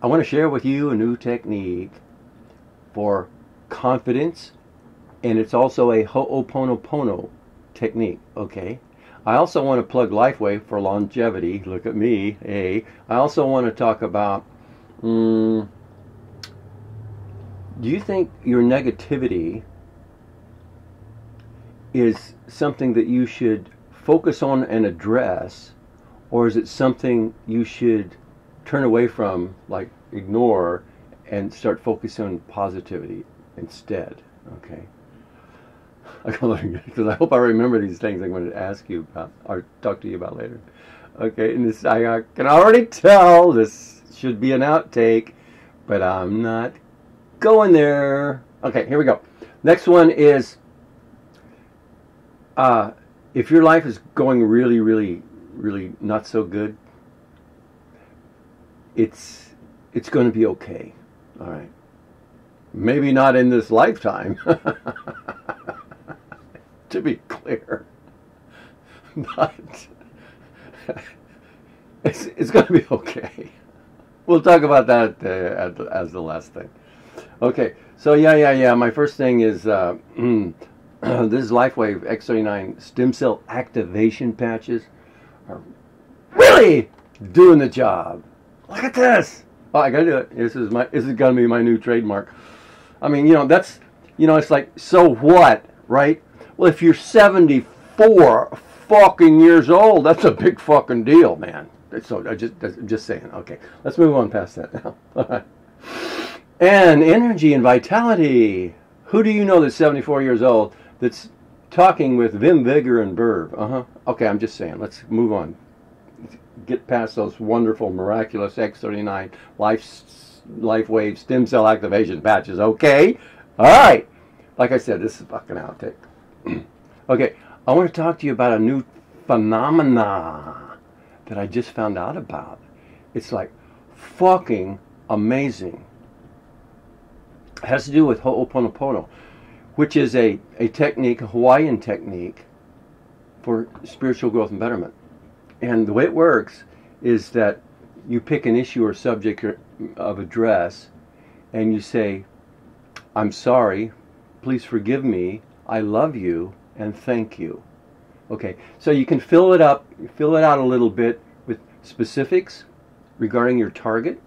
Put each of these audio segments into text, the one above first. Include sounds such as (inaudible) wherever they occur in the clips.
I want to share with you a new technique for confidence, and it's also a Ho'oponopono technique, okay? I also want to plug LifeWave for longevity. Look at me, hey. I also want to talk about um, do you think your negativity is something that you should focus on and address, or is it something you should turn away from, like ignore, and start focusing on positivity instead? Okay. Because I hope I remember these things I'm going to ask you about or talk to you about later. Okay, and this I can already tell this should be an outtake, but I'm not going there. Okay, here we go. Next one is uh, if your life is going really, really, really not so good, it's it's going to be okay. All right. Maybe not in this lifetime. (laughs) to be clear. (laughs) But (laughs) it's, it's going to be okay. We'll talk about that uh, as the last thing. Okay, so yeah, yeah, yeah. My first thing is uh, (clears throat) this is LifeWave X39 stem cell activation patches are really doing the job. Look at this. Oh, I gotta do it. This is my. This is gonna be my new trademark. I mean, you know, that's you know, it's like so what, right? Well, if you're 74 fucking years old, that's a big fucking deal, man. So I just just saying. Okay, let's move on past that now. (laughs) and energy and vitality. Who do you know that's 74 years old that's talking with Vim, Vigor, and Verve? Uh huh. Okay, I'm just saying. Let's move on. Get past those wonderful, miraculous X39 life, LifeWave stem cell activation patches. Okay. All right. Like I said, this is fucking outtake. (clears throat) okay, I want to talk to you about a new phenomena that I just found out about. It's like fucking amazing. It has to do with Ho'oponopono, which is a, a technique, a Hawaiian technique for spiritual growth and betterment. And the way it works is that you pick an issue or subject of address and you say, I'm sorry, please forgive me, I love you, and thank you. Okay, so you can fill it up, fill it out a little bit with specifics regarding your target.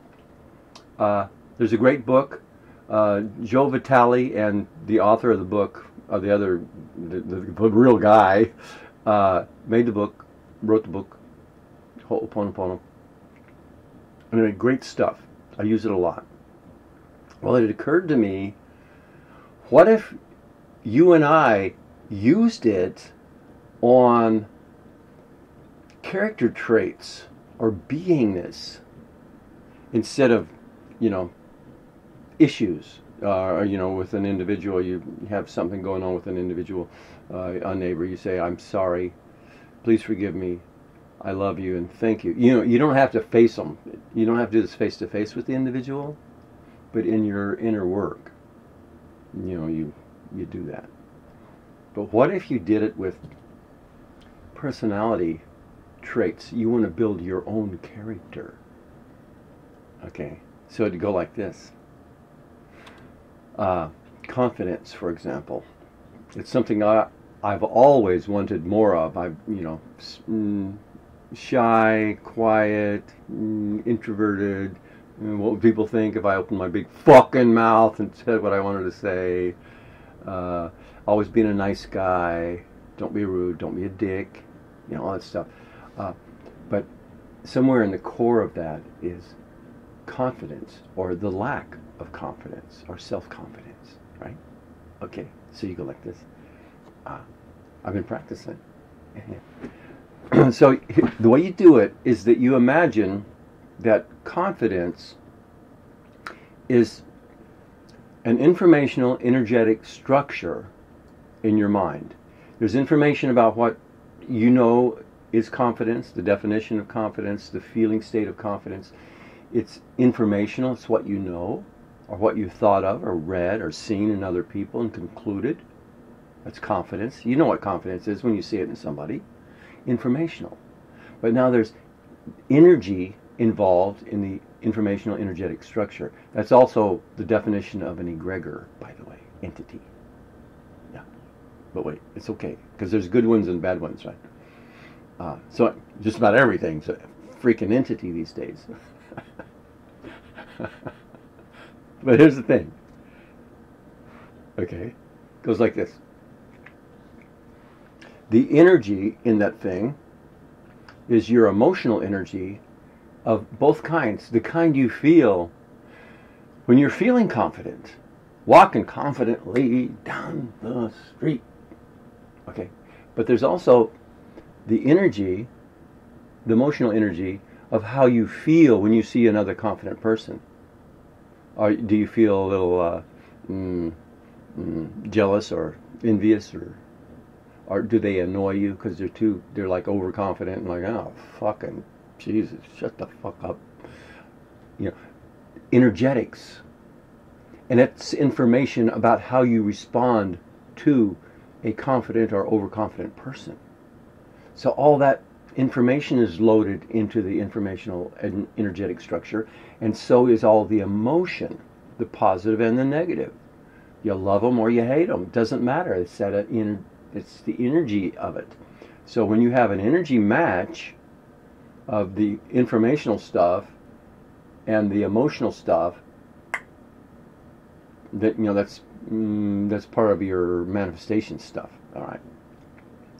Uh, there's a great book, uh, Joe Vitale and the author of the book, or the other, the, the, real guy, uh, made the book, wrote the book, Ho'oponopono. Mean, great stuff. I use it a lot. Well, it occurred to me, what if you and I used it on character traits or beingness instead of, you know, issues. Uh, you know, with an individual, you have something going on with an individual, uh, a neighbor. You say, "I'm sorry, please forgive me, I love you, and thank you." You know, you don't have to face them. You don't have to do this face to face with the individual, but in your inner work, you know, you you do that. But what if you did it with personality traits? You want to build your own character. Okay, so it'd go like this. Uh, confidence, for example. It's something I, I've always wanted more of. I've, you know, mm, shy, quiet, mm, introverted. What would people think if I opened my big fucking mouth and said what I wanted to say? Uh, always being a nice guy. Don't be rude. Don't be a dick. You know all that stuff. Uh, but somewhere in the core of that is confidence or the lack of confidence or self-confidence, right? Okay, so you go like this. Uh, I've been practicing. (laughs) (clears throat) so the way you do it is that you imagine that confidence is an informational energetic structure in your mind. There's information about what you know is confidence, the definition of confidence, the feeling state of confidence. It's informational, it's what you know, or what you thought of, or read, or seen in other people and concluded. That's confidence. You know what confidence is when you see it in somebody. Informational. But now there's energy involved in the informational energetic structure. That's also the definition of an egregor, by the way, entity. Yeah. But wait, it's okay, because there's good ones and bad ones, right? Uh, so just about everything's a freaking entity these days. (laughs) but here's the thing. Okay, goes like this. The energy in that thing is your emotional energy of both kinds. The kind you feel when you're feeling confident, walking confidently down the street. Okay, but there's also the energy, the emotional energy of how you feel when you see another confident person. Do you feel a little uh, mm, mm, jealous or envious or or do they annoy you because they're too they're like overconfident and like oh fucking Jesus shut the fuck up. You know energetics. And it's information about how you respond to a confident or overconfident person. So all that information is loaded into the informational and energetic structure and so is all the emotion the positive and the negative. You love them or you hate them doesn't matter. It's at an it's the energy of it. So when you have an energy match of the informational stuff and the emotional stuff, that you know that's mm, that's part of your manifestation stuff. All right.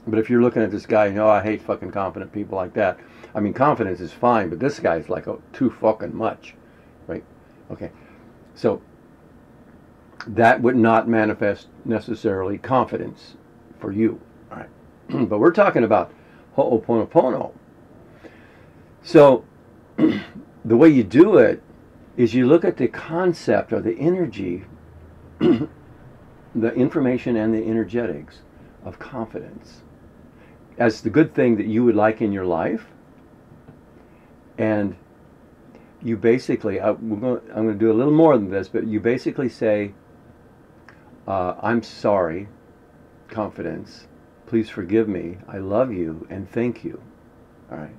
But if you're looking at this guy, you know, I hate fucking confident people like that. I mean, confidence is fine, but this guy's like oh, too fucking much, right? Okay, so that would not manifest necessarily confidence for you. All right. (clears throat) but we're talking about Ho'oponopono. So (clears throat) the way you do it is you look at the concept or the energy, (clears throat) the information and the energetics of confidence as the good thing that you would like in your life. And you basically, I, am going to do a little more than this, but you basically say, uh, I'm sorry confidence. Please forgive me. I love you and thank you. All right.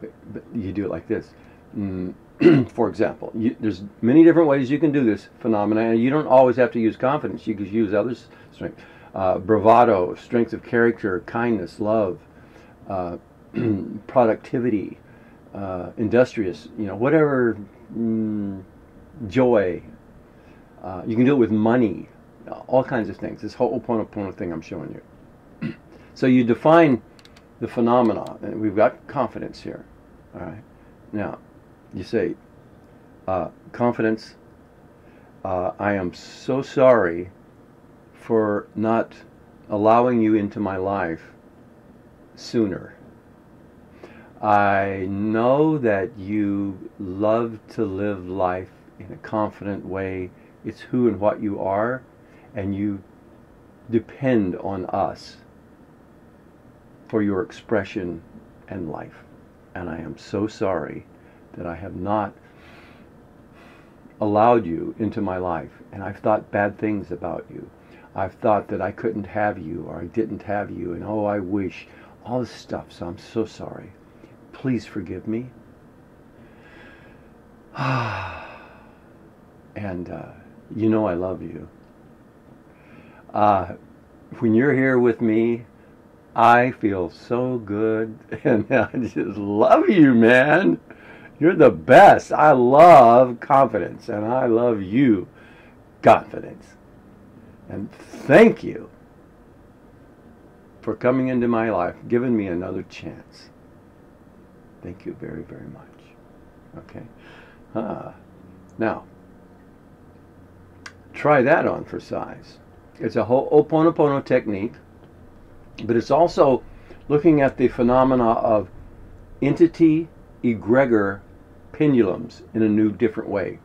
But, but you do it like this. Mm, (clears throat) for example, you, there's many different ways you can do this phenomenon. You don't always have to use confidence. You can use other strength, uh, bravado, strength of character, kindness, love, uh, (clears throat) productivity, uh, industrious. You know, whatever mm, joy. Uh, you can do it with money all kinds of things. This whole Ho'oponopono thing I'm showing you. (clears throat) so you define the phenomena, and we've got confidence here. All right. Now, you say, uh, confidence. Uh, I am so sorry for not allowing you into my life sooner. I know that you love to live life in a confident way. It's who and what you are and you depend on us for your expression and life. And I am so sorry that I have not allowed you into my life. And I've thought bad things about you. I've thought that I couldn't have you or I didn't have you. And oh, I wish. All this stuff. So I'm so sorry. Please forgive me. (sighs) and uh, you know I love you. Uh, when you're here with me, I feel so good (laughs) and I just love you, man. You're the best. I love confidence and I love you, confidence. And thank you for coming into my life, giving me another chance. Thank you very, very much. Okay. Ah. Now, try that on for size. It's a Ho'oponopono technique, but it's also looking at the phenomena of entity egregor pendulums in a new, different way.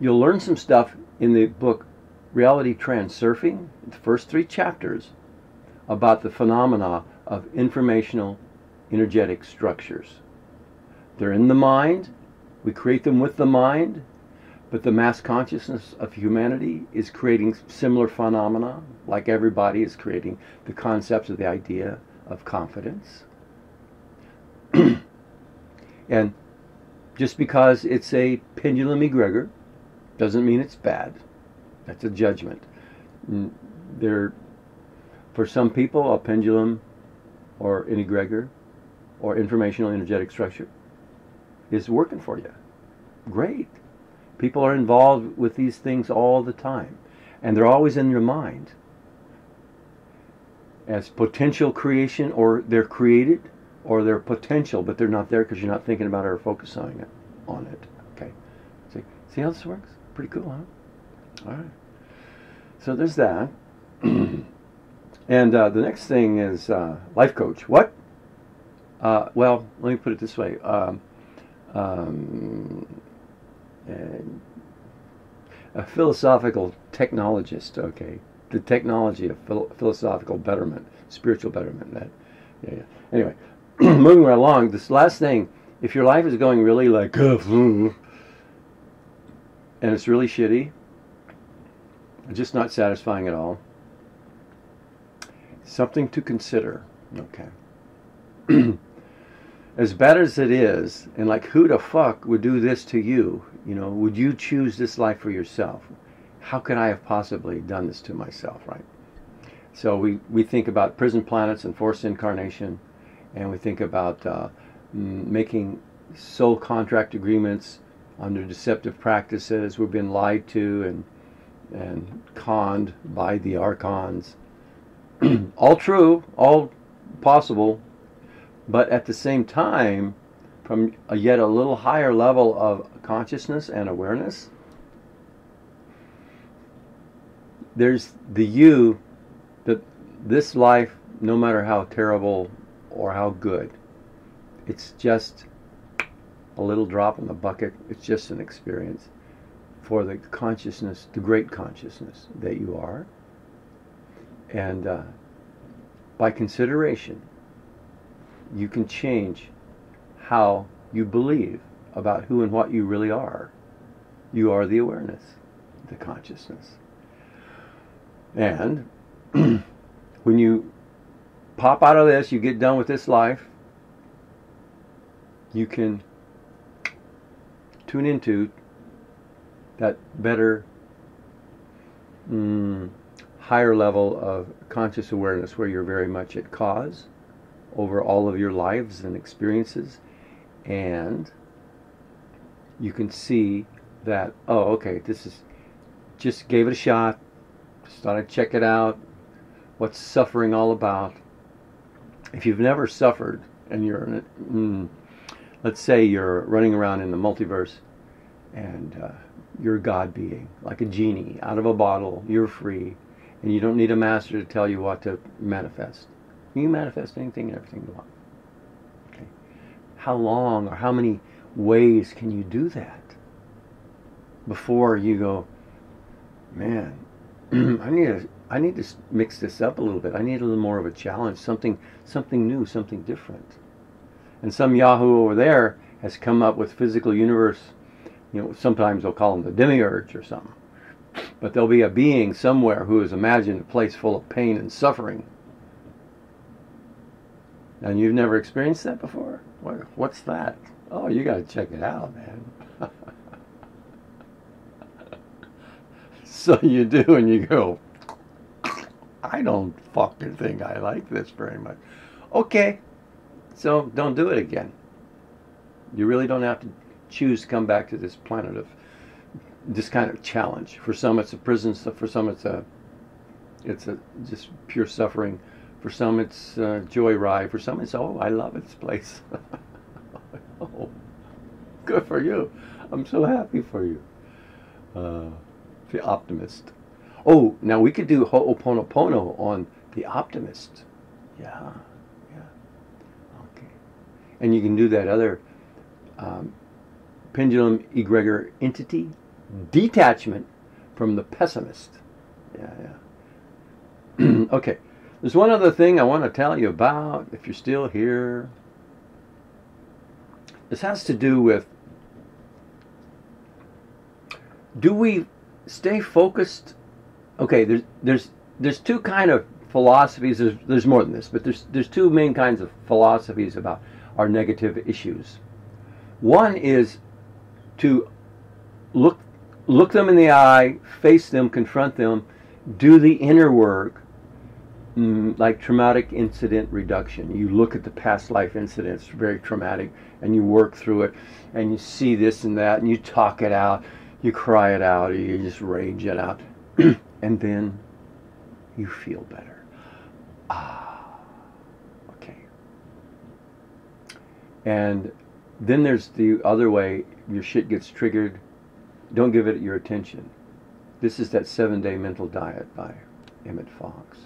You'll learn some stuff in the book Reality Transurfing, the first three chapters, about the phenomena of informational energetic structures. They're in the mind. We create them with the mind. But the mass consciousness of humanity is creating similar phenomena, like everybody is creating the concepts of the idea of confidence. (clears throat) and just because it's a pendulum egregor doesn't mean it's bad. That's a judgment. There, for some people, a pendulum or an egregor or informational energetic structure is working for you. Great. People are involved with these things all the time, and they're always in your mind as potential creation, or they're created, or they're potential, but they're not there because you're not thinking about it or focusing it, on it. Okay. See, see how this works? Pretty cool, huh? All right. So there's that. (clears throat) and uh, the next thing is uh, life coach. What? Uh, well, let me put it this way. Um, um, Uh, a philosophical technologist, okay? The technology of phil- philosophical betterment, spiritual betterment. That, yeah, yeah. Anyway, (clears throat) moving right along, this last thing, if your life is going really like, uh, and it's really shitty, just not satisfying at all, something to consider, okay? (clears throat) as bad as it is, and like who the fuck would do this to you? You know, would you choose this life for yourself? How could I have possibly done this to myself, right? So we, we think about prison planets and forced incarnation, and we think about uh, making soul contract agreements under deceptive practices. We've been lied to and and conned by the archons. (clears throat) all true, all possible, but at the same time, from a yet a little higher level of consciousness and awareness, there's the you that this life, no matter how terrible or how good, it's just a little drop in the bucket. It's just an experience for the consciousness, the great consciousness that you are. And uh, by consideration, you can change how you believe about who and what you really are. You are the awareness, the consciousness. And (clears throat) when you pop out of this, you get done with this life, you can tune into that better, mm, higher level of conscious awareness where you're very much at cause over all of your lives and experiences and you can see that oh okay this is just gave it a shot just thought check it out what's suffering all about if you've never suffered and you're in mm, let's say you're running around in the multiverse and uh, you're a god being like a genie out of a bottle you're free and you don't need a master to tell you what to manifest you manifest anything and everything you want. How long or how many ways can you do that before you go, man, (clears throat) I need to I need to mix this up a little bit. I need a little more of a challenge, something something new, something different. And some Yahoo over there has come up with physical universe. You know, sometimes they'll call them the demiurge or something. But there'll be a being somewhere who has imagined a place full of pain and suffering and you've never experienced that before? What, what's that? Oh, you got to check it out, man. so you do, and you go, I don't fucking think I like this very much. Okay, so don't do it again. You really don't have to choose to come back to this planet of this kind of challenge. For some, it's a prison. For some, it's a it's a just pure suffering for some, it's uh, joyride. For some, it's, oh, I love this place. (laughs) oh, good for you. I'm so happy for you. Uh, the optimist. Oh, now we could do Ho'oponopono on the optimist. Yeah, yeah. Okay. And you can do that other um, pendulum egregor entity, detachment from the pessimist. Yeah, yeah. (clears throat) okay. There's one other thing I want to tell you about, if you're still here. This has to do with do we stay focused? Okay, there's there's there's two kind of philosophies. There's there's more than this, but there's there's two main kinds of philosophies about our negative issues. One is to look look them in the eye, face them, confront them, do the inner work, mm, like traumatic incident reduction. You look at the past life incidents, very traumatic, and you work through it, and you see this and that, and you talk it out, you cry it out, you just rage it out, (clears throat) and then you feel better. Ah, okay. And then there's the other way your shit gets triggered. Don't give it your attention. This is that seven day mental diet by Emmett Fox.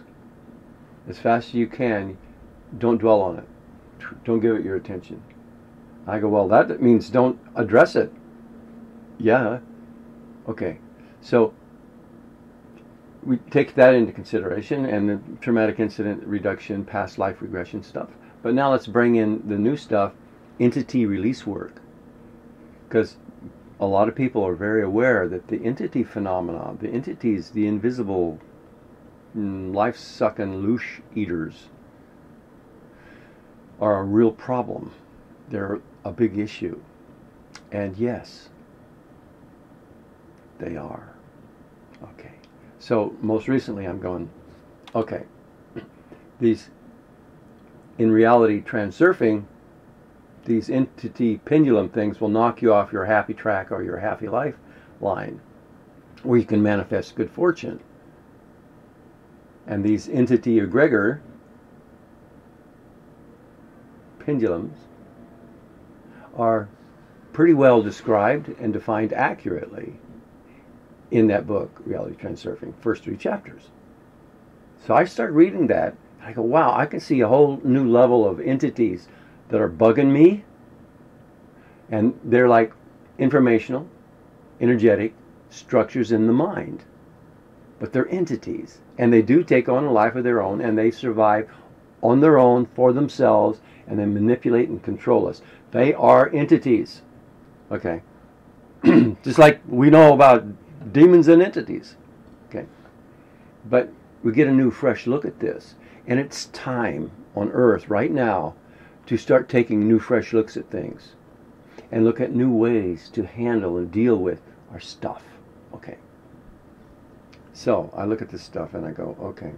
As fast as you can, don't dwell on it. Don't give it your attention. I go, well, that means don't address it. Yeah. Okay. So we take that into consideration and the traumatic incident reduction, past life regression stuff. But now let's bring in the new stuff, entity release work. Because a lot of people are very aware that the entity phenomena, the entities, the invisible life sucking loosh eaters, are a real problem. They're a big issue. And yes, they are. Okay. So most recently I'm going, okay, (clears throat) these, in reality, transurfing, these entity pendulum things will knock you off your happy track or your happy life line, where you can manifest good fortune. And these entity egregor pendulums are pretty well described and defined accurately in that book, Reality Transurfing, first three chapters. So I start reading that. I go, wow, I can see a whole new level of entities that are bugging me. And they're like informational, energetic structures in the mind. But they're entities. And they do take on a life of their own and they survive on their own for themselves and they manipulate and control us. They are entities. Okay. (clears throat) Just like we know about demons and entities. Okay. But we get a new, fresh look at this. And it's time on earth right now to start taking new, fresh looks at things and look at new ways to handle and deal with our stuff. Okay. So I look at this stuff and I go, okay,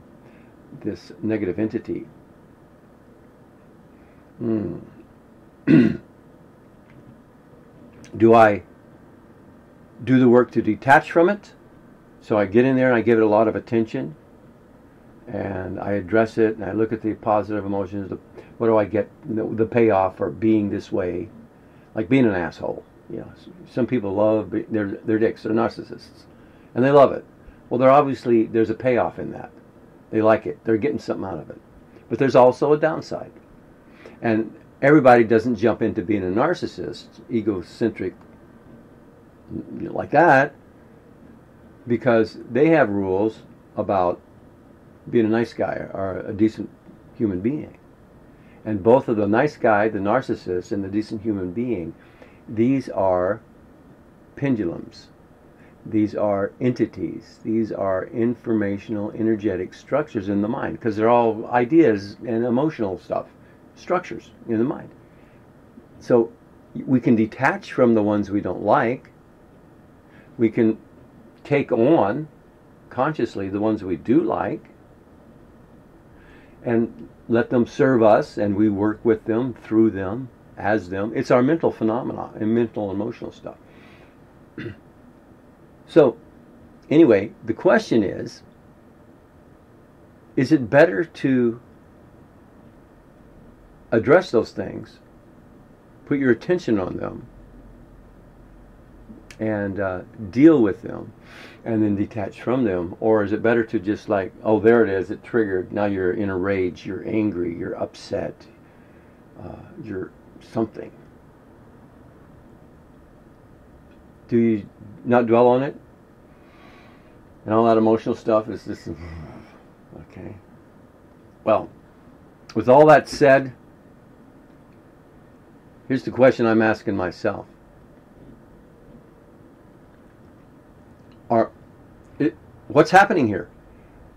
this negative entity. Hmm. (clears throat) do I do the work to detach from it. So I get in there and I give it a lot of attention and I address it and I look at the positive emotions. The, what do I get? The, the, payoff for being this way, like being an asshole. You know, some people love they're they're dicks, they're narcissists, and they love it. Well, they're obviously there's a payoff in that. They like it. They're getting something out of it. But there's also a downside, and everybody doesn't jump into being a narcissist, egocentric like that because they have rules about being a nice guy or a decent human being. And both of the nice guy, the narcissist, and the decent human being, these are pendulums. These are entities. These are informational, energetic structures in the mind because they're all ideas and emotional stuff, structures in the mind. So we can detach from the ones we don't like we can take on consciously the ones we do like and let them serve us and we work with them through them as them it's our mental phenomena and mental emotional stuff (clears throat) so anyway the question is is it better to address those things put your attention on them and uh, deal with them and then detach from them? Or is it better to just like, oh, there it is, it triggered, now you're in a rage, you're angry, you're upset, uh, you're something? Do you not dwell on it? And all that emotional stuff is just, okay. Well, with all that said, here's the question I'm asking myself are it, what's happening here?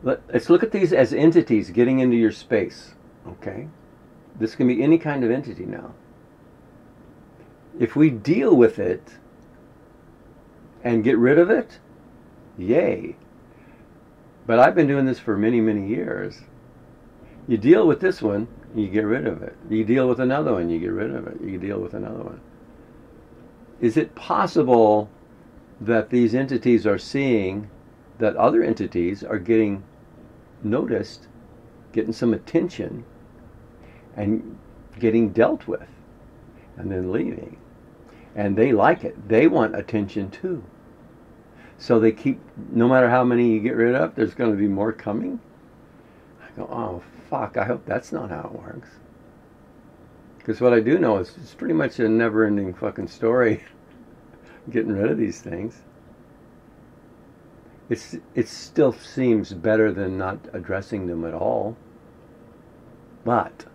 Let, let's look at these as entities getting into your space. Okay, this can be any kind of entity now. If we deal with it and get rid of it, yay. But I've been doing this for many, many years. You deal with this one, you get rid of it. You deal with another one, you get rid of it. You deal with another one. Is it possible that these entities are seeing that other entities are getting noticed, getting some attention, and getting dealt with, and then leaving? And they like it. They want attention too. So they keep, no matter how many you get rid of, there's going to be more coming. I go, oh, fuck, I hope that's not how it works. Because what I do know is it's pretty much a never ending fucking story (laughs) getting rid of these things. It's, it still seems better than not addressing them at all. But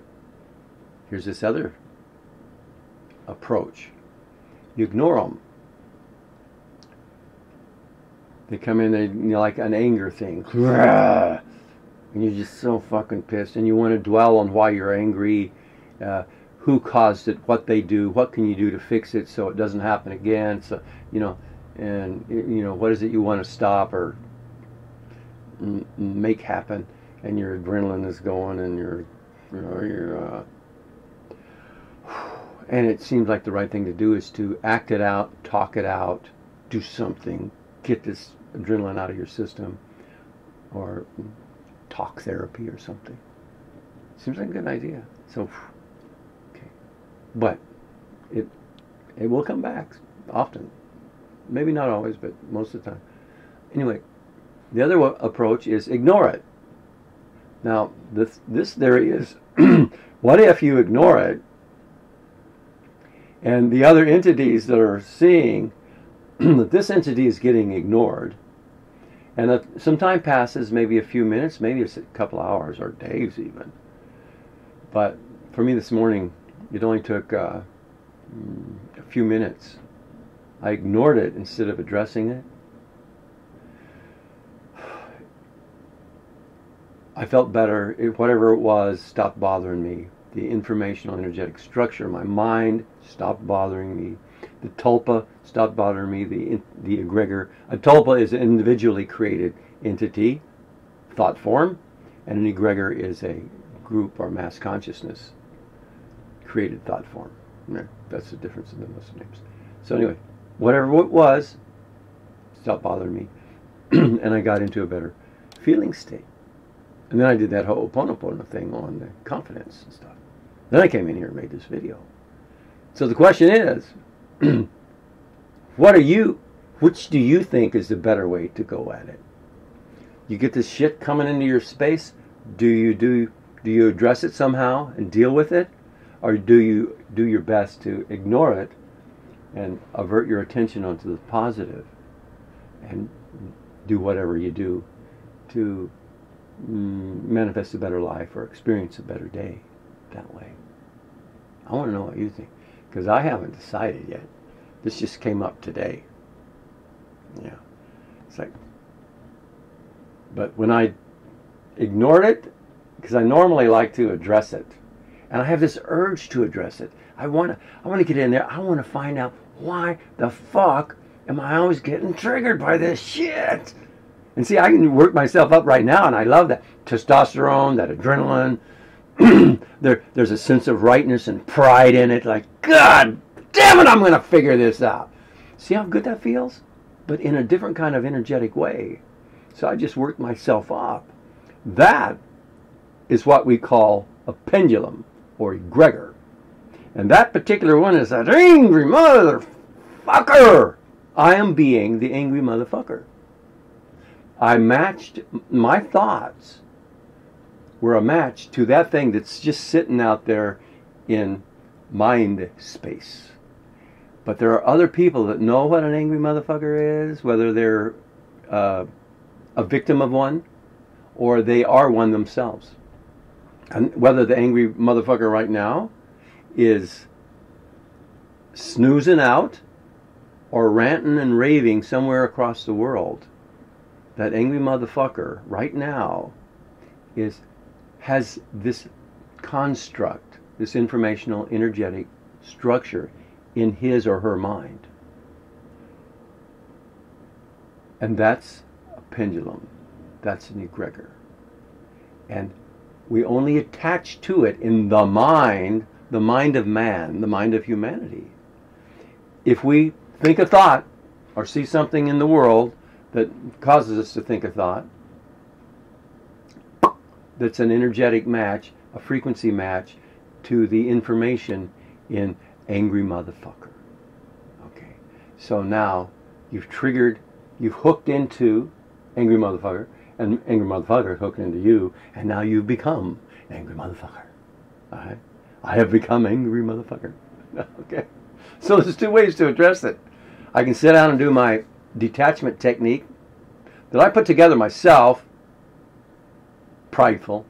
here's this other approach you ignore them they come in, they you know, like an anger thing, (sighs) and you're just so fucking pissed, and you want to dwell on why you're angry, uh, who caused it, what they do, what can you do to fix it so it doesn't happen again. So you know, and you know what is it you want to stop or make happen, and your adrenaline is going, and you're, you know, you're. Uh, (sighs) and it seems like the right thing to do is to act it out, talk it out, do something, get this adrenaline out of your system or talk therapy or something. Seems like a good idea. So, okay. But it, it will come back often. Maybe not always, but most of the time. Anyway, the other approach is ignore it. Now, this, this theory is (clears throat) what if you ignore it and the other entities that are seeing (clears throat) that this entity is getting ignored, and that some time passes, maybe a few minutes, maybe it's a couple hours or days even. But for me this morning, it only took uh, a few minutes. I ignored it instead of addressing it. I felt better. It, whatever it was stopped bothering me. The informational energetic structure, my mind stopped bothering me the tulpa stopped bothering me. The the egregor. A tulpa is an individually created entity, thought form, and an egregor is a group or mass consciousness created thought form. That's the difference in the Muslim names. So anyway, whatever it was, stopped bothering me, (clears throat) and I got into a better feeling state. And then I did that Ho'oponopono thing on the confidence and stuff. Then I came in here and made this video. So the question is, (clears throat) what are you, which do you think is the better way to go at it? You get this shit coming into your space, do you do do you address it somehow and deal with it or do you do your best to ignore it and avert your attention onto the positive and do whatever you do to mm, manifest a better life or experience a better day that way. I want to know what you think because I haven't decided yet. This just came up today. Yeah. It's like, but when I ignored it, because I normally like to address it, and I have this urge to address it. I want to, I want to get in there. I want to find out why the fuck am I always getting triggered by this shit? And see, I can work myself up right now, and I love that testosterone, that adrenaline. (clears throat) there, there's a sense of rightness and pride in it. Like, God damn it, I'm going to figure this out. See how good that feels? But in a different kind of energetic way. So I just worked myself up. That is what we call a pendulum or egregor. And that particular one is that angry motherfucker. I am being the angry motherfucker. I matched my thoughts were a match to that thing that's just sitting out there in mind space. But there are other people that know what an angry motherfucker is, whether they're uh, a victim of one or they are one themselves. And whether the angry motherfucker right now is snoozing out or ranting and raving somewhere across the world, that angry motherfucker right now is has this construct, this informational energetic structure in his or her mind. And that's a pendulum. That's an egregor. And we only attach to it in the mind, the mind of man, the mind of humanity. If we think a thought or see something in the world that causes us to think a thought, that's an energetic match, a frequency match to the information in angry motherfucker. Okay. So now you've triggered, you've hooked into angry motherfucker, and angry motherfucker hooked into you, and now you've become angry motherfucker. All right? I have become angry motherfucker. (laughs) okay. So there's two ways to address it. I can sit down and do my detachment technique that I put together myself. Prideful.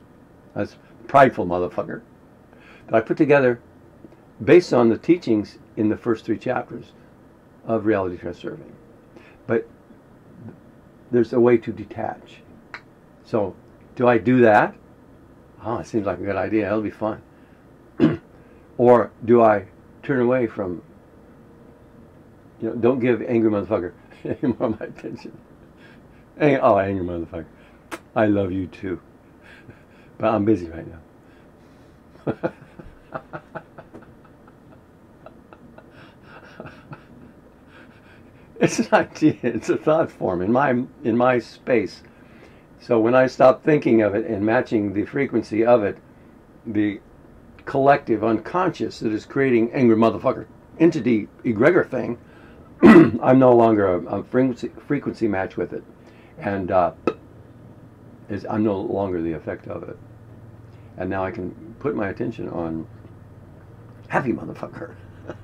That's prideful motherfucker. That I put together based on the teachings in the first three chapters of Reality Transurfing. But there's a way to detach. So, do I do that? Oh, it seems like a good idea. It'll be fun. (clears throat) or do I turn away from, you know, don't give angry motherfucker (laughs) any more of my attention. oh, angry motherfucker. I love you too. But I'm busy right now. (laughs) it's an idea. It's a thought form in my in my space. So when I stop thinking of it and matching the frequency of it, the collective unconscious that is creating angry motherfucker entity egregor thing, (clears throat) I'm no longer a, a frequency, frequency match with it, and uh, is I'm no longer the effect of it, and now I can put my attention on happy motherfucker. (laughs)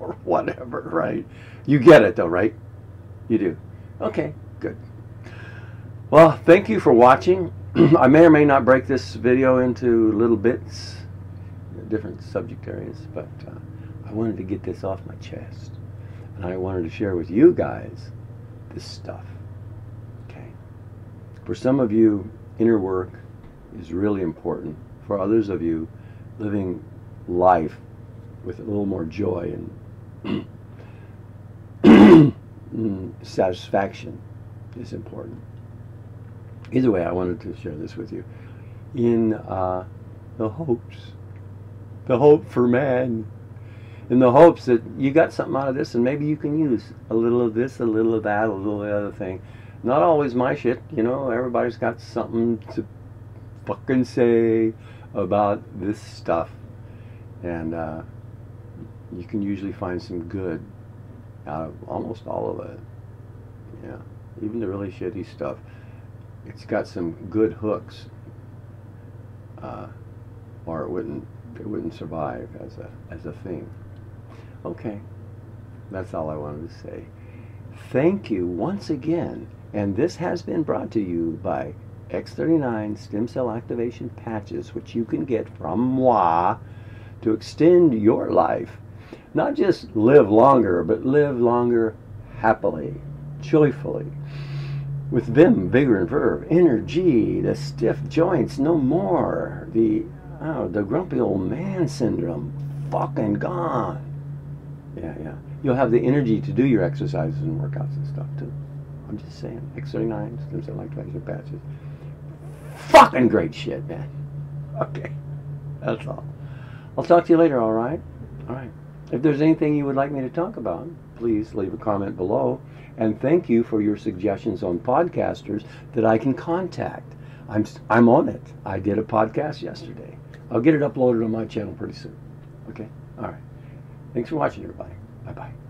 or whatever, right? You get it though, right? You do. Okay, good. Well, thank you for watching. (clears throat) I may or may not break this video into little bits, different subject areas, but uh, I wanted to get this off my chest. And I wanted to share with you guys this stuff. For some of you, inner work is really important. For others of you, living life with a little more joy and (clears throat) satisfaction is important. Either way, I wanted to share this with you. In uh, the hopes, the hope for man, in the hopes that you got something out of this and maybe you can use a little of this, a little of that, a little of the other thing. Not always my shit, you know, everybody's got something to fucking say about this stuff. And uh, you can usually find some good out of almost all of it. Yeah, even the really shitty stuff. It's got some good hooks, uh, or it wouldn't it wouldn't survive as a as a thing. Okay, that's all I wanted to say. Thank you once again, and this has been brought to you by X39 stem cell activation patches, which you can get from moi to extend your life not just live longer, but live longer happily, joyfully. With vim, vigor, and verve, energy, the stiff joints, no more. The oh, the grumpy old man syndrome, fucking gone. Yeah, yeah. You'll have the energy to do your exercises and workouts and stuff too. I'm just saying. X39, stem cell activation patches. Fucking great shit, man. (laughs) Okay. That's all. I'll talk to you later, all right? All right. If there's anything you would like me to talk about, please leave a comment below. And thank you for your suggestions on podcasters that I can contact. I'm, I'm on it. I did a podcast yesterday. I'll get it uploaded on my channel pretty soon. Okay? All right. Thanks for watching, everybody. Bye bye.